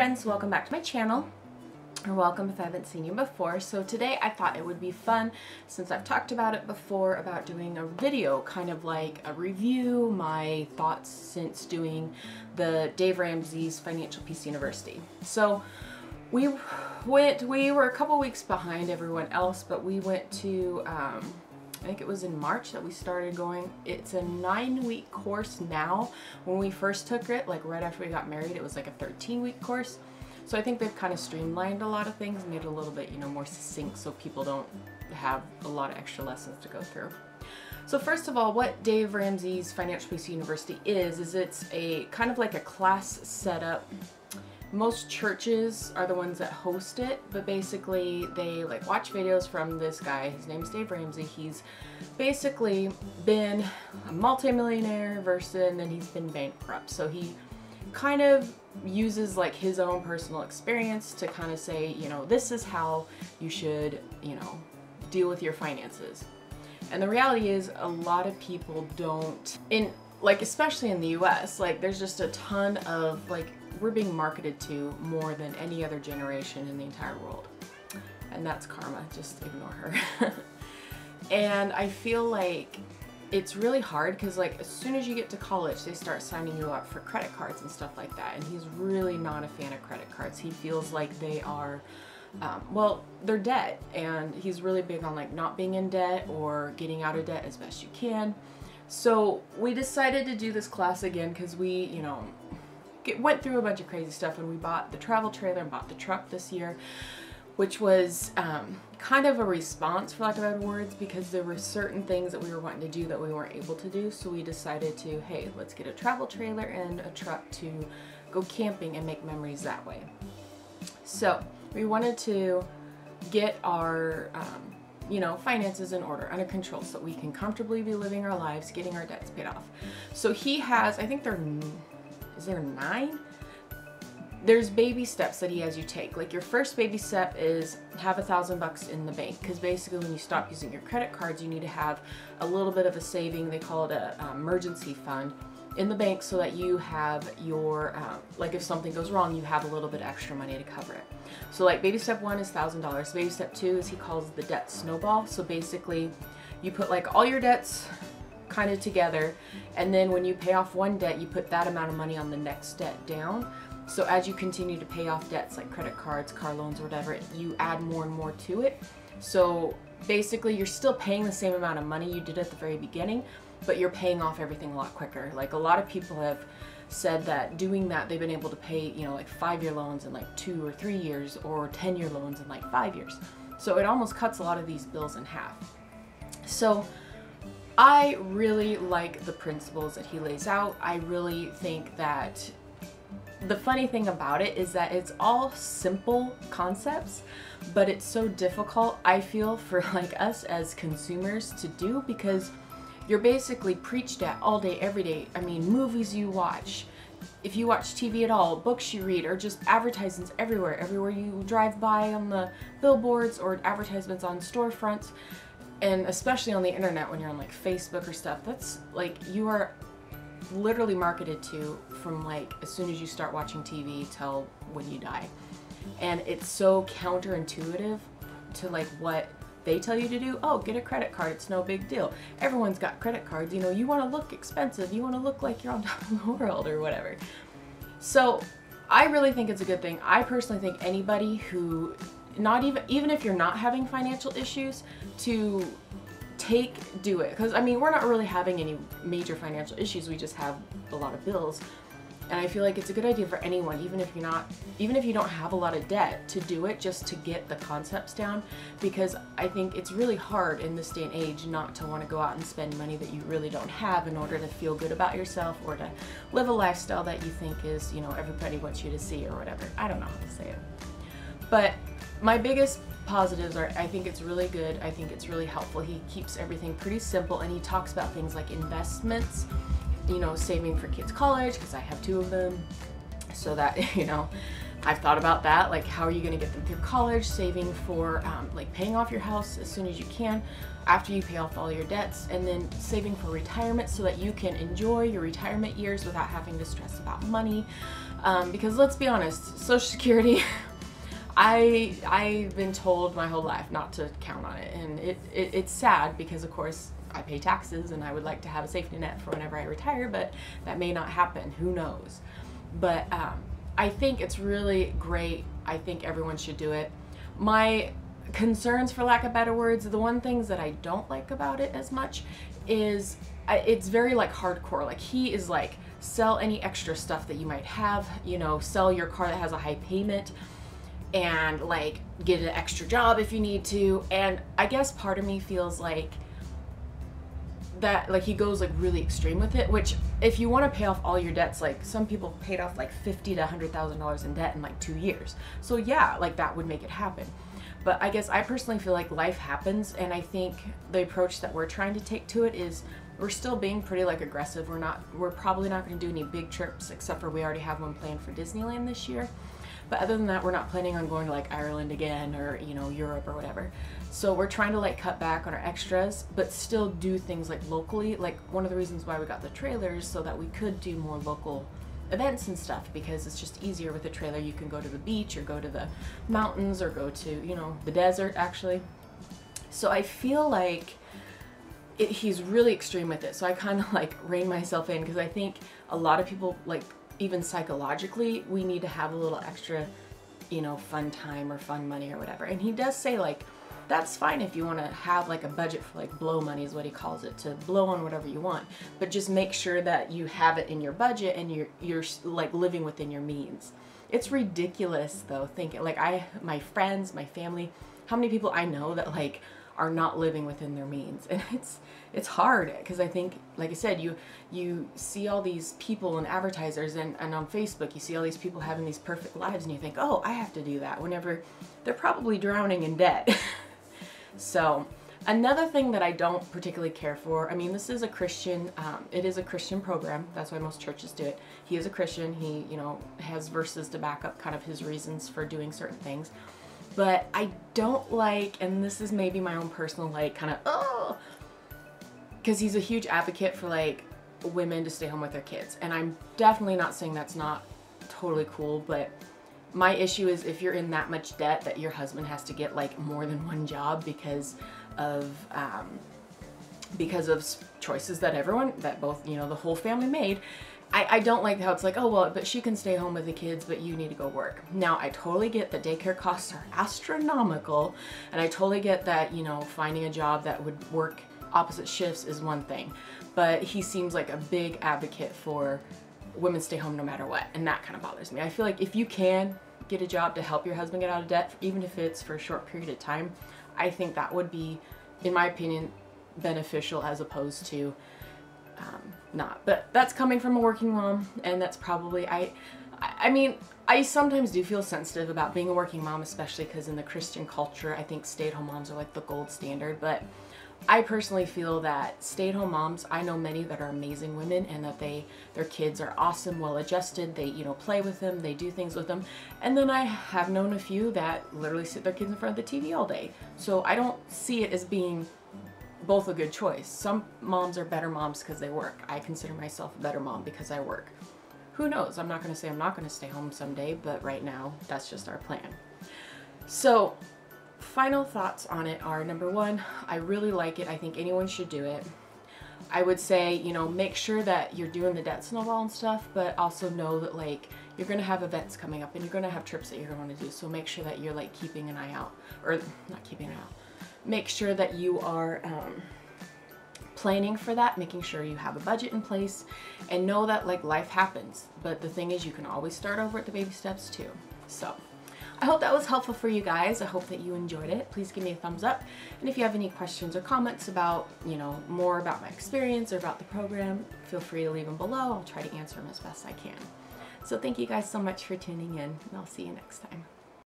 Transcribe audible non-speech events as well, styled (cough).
friends, welcome back to my channel or welcome if I haven't seen you before. So today I thought it would be fun since I've talked about it before about doing a video kind of like a review, my thoughts since doing the Dave Ramsey's Financial Peace University. So we went, we were a couple weeks behind everyone else, but we went to, um, I think it was in March that we started going. It's a nine week course now. When we first took it, like right after we got married, it was like a 13 week course. So I think they've kind of streamlined a lot of things, made it a little bit, you know, more succinct so people don't have a lot of extra lessons to go through. So first of all, what Dave Ramsey's Financial Peace University is, is it's a kind of like a class setup. Most churches are the ones that host it, but basically they like watch videos from this guy. His name's Dave Ramsey. He's basically been a multimillionaire versus, and then he's been bankrupt. So he kind of uses like his own personal experience to kind of say, you know, this is how you should, you know, deal with your finances. And the reality is a lot of people don't in like especially in the US, like there's just a ton of like we're being marketed to more than any other generation in the entire world. And that's karma, just ignore her. (laughs) and I feel like it's really hard because like as soon as you get to college they start signing you up for credit cards and stuff like that and he's really not a fan of credit cards he feels like they are um, well they're debt and he's really big on like not being in debt or getting out of debt as best you can so we decided to do this class again because we you know get, went through a bunch of crazy stuff and we bought the travel trailer and bought the truck this year which was um, kind of a response, for lack of better words, because there were certain things that we were wanting to do that we weren't able to do. So we decided to, hey, let's get a travel trailer and a truck to go camping and make memories that way. So we wanted to get our, um, you know, finances in order, under control, so we can comfortably be living our lives, getting our debts paid off. So he has, I think there, is there nine? there's baby steps that he has you take. Like your first baby step is have a thousand bucks in the bank because basically when you stop using your credit cards, you need to have a little bit of a saving. They call it a emergency fund in the bank so that you have your um, like if something goes wrong, you have a little bit extra money to cover it. So like baby step one is thousand dollars. Baby step two is he calls the debt snowball. So basically, you put like all your debts kind of together and then when you pay off one debt you put that amount of money on the next debt down so as you continue to pay off debts like credit cards, car loans, or whatever, you add more and more to it. So basically you're still paying the same amount of money you did at the very beginning, but you're paying off everything a lot quicker. Like a lot of people have said that doing that they've been able to pay, you know, like five year loans in like two or three years or 10 year loans in like five years. So it almost cuts a lot of these bills in half. So I really like the principles that he lays out. I really think that the funny thing about it is that it's all simple concepts, but it's so difficult, I feel, for (laughs) like us as consumers to do because you're basically preached at all day, every day. I mean, movies you watch, if you watch TV at all, books you read, or just advertisements everywhere, everywhere you drive by on the billboards or advertisements on storefronts, and especially on the internet when you're on like Facebook or stuff, that's like you are literally marketed to from like as soon as you start watching TV till when you die. And it's so counterintuitive to like what they tell you to do. Oh, get a credit card. It's no big deal. Everyone's got credit cards. You know, you want to look expensive. You want to look like you're on (laughs) top of the world or whatever. So I really think it's a good thing. I personally think anybody who not even even if you're not having financial issues to take do it. Because I mean we're not really having any major financial issues we just have a lot of bills. And I feel like it's a good idea for anyone even if you're not even if you don't have a lot of debt to do it just to get the concepts down. Because I think it's really hard in this day and age not to want to go out and spend money that you really don't have in order to feel good about yourself or to live a lifestyle that you think is you know everybody wants you to see or whatever. I don't know how to say it. But my biggest positives are I think it's really good. I think it's really helpful. He keeps everything pretty simple and he talks about things like investments, you know, saving for kids' college because I have two of them so that, (laughs) you know, I've thought about that, like how are you going to get them through college, saving for um, like paying off your house as soon as you can after you pay off all your debts, and then saving for retirement so that you can enjoy your retirement years without having to stress about money. Um, because let's be honest, Social Security. (laughs) I I've been told my whole life not to count on it, and it, it it's sad because of course I pay taxes and I would like to have a safety net for whenever I retire, but that may not happen. Who knows? But um, I think it's really great. I think everyone should do it. My concerns, for lack of better words, the one things that I don't like about it as much is it's very like hardcore. Like he is like sell any extra stuff that you might have, you know, sell your car that has a high payment and like get an extra job if you need to. And I guess part of me feels like that like he goes like really extreme with it which if you want to pay off all your debts like some people paid off like 50 to 100 thousand dollars in debt in like two years. So yeah like that would make it happen. But i guess i personally feel like life happens and i think the approach that we're trying to take to it is we're still being pretty like aggressive. We're not we're probably not going to do any big trips except for we already have one planned for disneyland this year but other than that, we're not planning on going to like Ireland again or, you know, Europe or whatever. So we're trying to like cut back on our extras, but still do things like locally. Like one of the reasons why we got the trailers so that we could do more local events and stuff because it's just easier with a trailer. You can go to the beach or go to the mountains or go to, you know, the desert actually. So I feel like it, he's really extreme with it. So I kind of (laughs) like rein myself in because I think a lot of people like even psychologically, we need to have a little extra, you know, fun time or fun money or whatever. And he does say like, that's fine if you want to have like a budget for like blow money is what he calls it to blow on whatever you want but just make sure that you have it in your budget and you're you're like living within your means it's ridiculous though thinking like i my friends my family how many people i know that like are not living within their means. (laughs) And it's it's hard because i think like i said you you see all these people and advertisers and, and on facebook you see all these people having these perfect lives and you think oh i have to do that whenever they're probably drowning in debt. (laughs) So another thing that i don't particularly care for i mean this is a christian um, it is a christian program. That's why most churches do it. He is a christian. He you know has verses to back up kind of his reasons for doing certain things but I don't like, and this is maybe my own personal like kind of, oh, because he's a huge advocate for like women to stay home with their kids. And I'm definitely not saying that's not totally cool, but my issue is if you're in that much debt that your husband has to get like more than one job because of um, because of choices that everyone that both you know the whole family made I, I don't like how it's like, oh, well, but she can stay home with the kids, but you need to go work. Now, I totally get that daycare costs are astronomical, and I totally get that, you know, finding a job that would work opposite shifts is one thing, but he seems like a big advocate for women stay home no matter what, and that kind of bothers me. I feel like if you can get a job to help your husband get out of debt, even if it's for a short period of time, I think that would be, in my opinion, beneficial as opposed to um, not. But that's coming from a working mom, and that's probably I. I mean, I sometimes do feel sensitive about being a working mom, especially because in the Christian culture, I think stay-at-home moms are like the gold standard. But I personally feel that stay-at-home moms, I know many that are amazing women and that they their kids are awesome, well-adjusted. They you know play with them, they do things with them, and then I have known a few that literally sit their kids in front of the TV all day. So I don't see it as being both a good choice. Some moms are better moms because they work. I consider myself a better mom because I work. Who knows? I'm not going to say I'm not going to stay home someday, but right now that's just our plan. So, final thoughts on it are number one, I really like it. I think anyone should do it. I would say, you know, make sure that you're doing the debt snowball and stuff, but also know that like you're gonna have events coming up and you're gonna have trips that you're gonna want to do. So make sure that you're like keeping an eye out, or not keeping an eye out, make sure that you are um, planning for that, making sure you have a budget in place, and know that like life happens. But the thing is, you can always start over at the baby steps too. So. I hope that was helpful for you guys. I hope that you enjoyed it. Please give me a thumbs up. And if you have any questions or comments about, you know, more about my experience or about the program, feel free to leave them below. I'll try to answer them as best I can. So thank you guys so much for tuning in, and I'll see you next time.